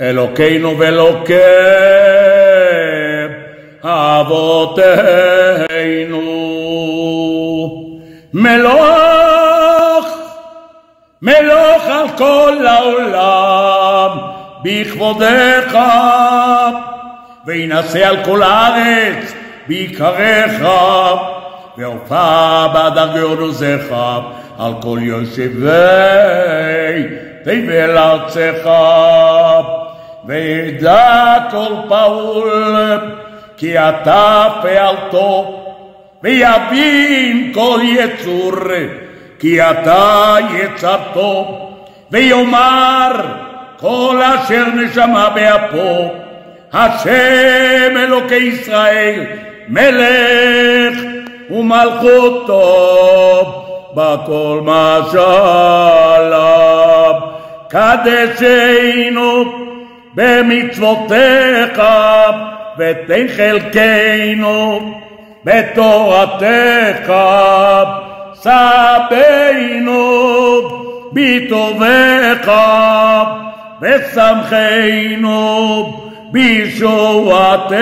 אלוקינו ואלוקי אבותינו. מלוך, מלוך על כל העולם בכבודיך, וינשא על כל הארץ בעיקריך, והופע בהדר עוזיך על כל יושבי תבל ארצך. וידע כל פעול כי אתה פעלתו, ויבין כל יצור כי אתה יצרתו, ויאמר כל אשר נשמה באפו, השם אלוקי ישראל מלך ומלכותו בכל משליו קדשנו במצוותיך ותן חלקנו בתורתך. סבנו בטובך ושמחנו בישועתך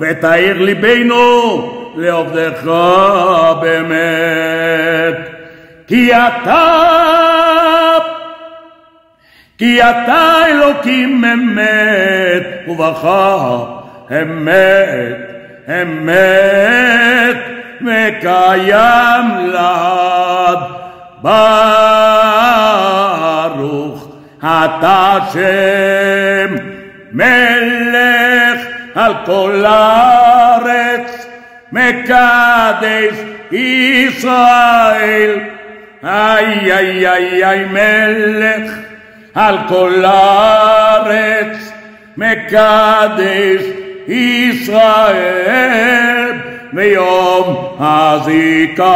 ותאיר ליבנו לעובדך באמת. כי אתה כי אתה אלוקים אמת, ובכה אמת, אמת, וקיים לעד. ברוך אתה שם מלך על כל הארץ, מקדש ישראל. איי איי איי איי מלך על כל הארץ מקדש ישראל ביום הזיכרון